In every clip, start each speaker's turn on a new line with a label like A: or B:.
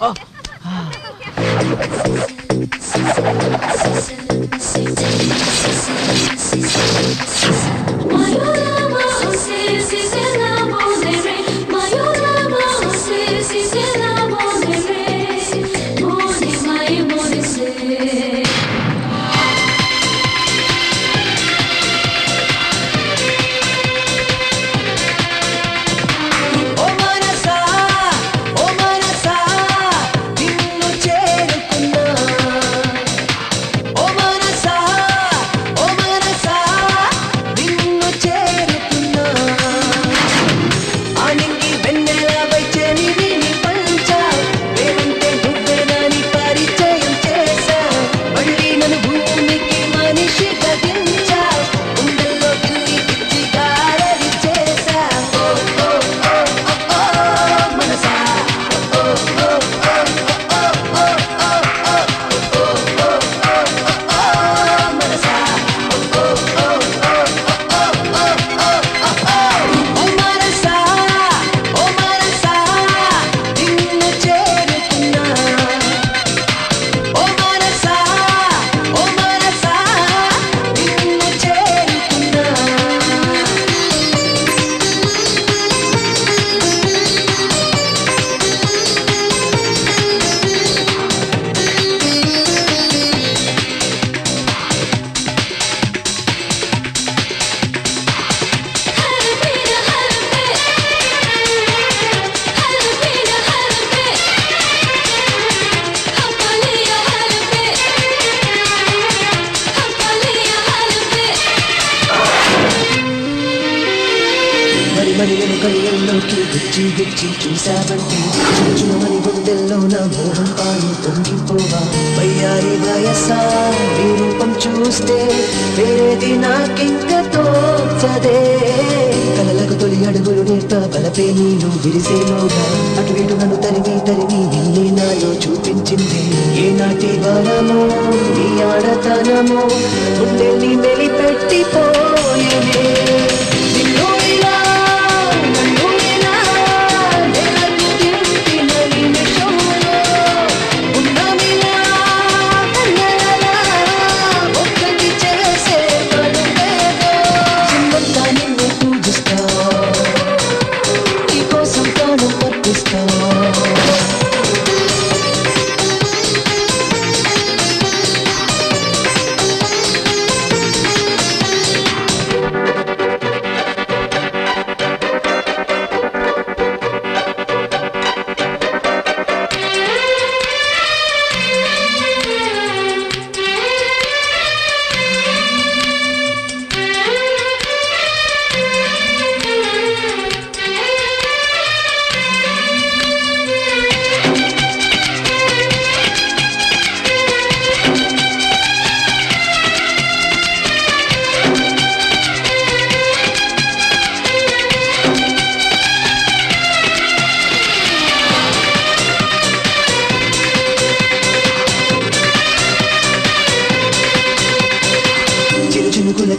A: あ。あ迷わば星しせない మరి మరి కళ్ళల్లోకి గుచ్చి గుచ్చి చూసావంటే చూచుమని గుండెల్లో నా మోహం పాలు పొంగిపోవా వయ్యారి వయసా నీ రూపం చూస్తే వేరేది నాకింక తోచదే కలలకు తొలి అడుగులు నేర్ప బలపే నీను విరిసేలోగా అటు ఇటు నన్ను తరిమి తరిమి నిన్నే నాలో చూపించింది. ఏ నాటి వరమో నీ ఆడతనమో గుండెల్ని మెలిపెట్టిపోయేనే.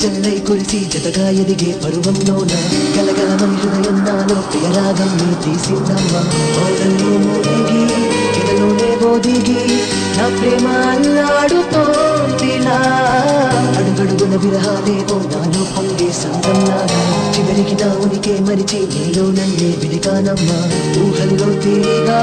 A: జల్లై కురిసి జతగా ఎదిగే పరువంలోన గలగలమని హృదయం నాలో ప్రియరాగం నీ తీసిందమ్మా. ఓడల్లో మోదిగి బోదిగి నా ప్రేమ అల్లాడుతోందిలా అడుగడుగున విరహాదేవో నాలో పొంగే సంతంలాగా చివరికి నా ఉనికే మరిచి నీలో నన్నే వెలిగానమ్మా ఊహల్లో తీరిగా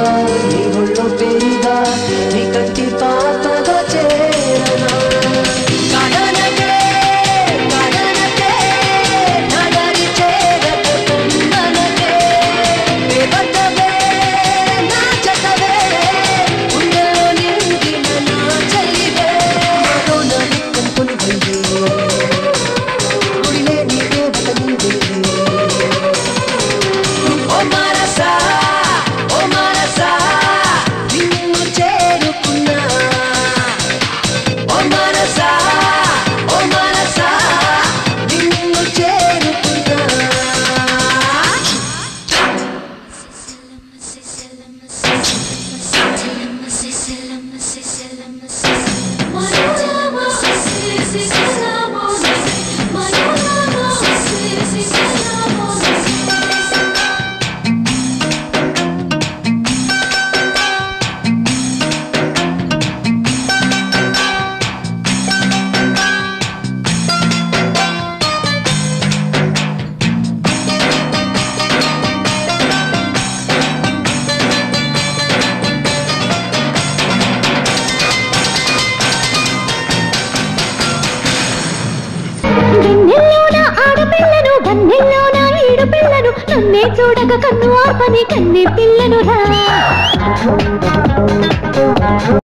A: వెన్నెల్లోన ఆడపిల్లను గన్నెల్లోన ఈడు పిల్లను
B: నన్నే చూడక కన్ను ఆపని కన్నె పిల్లను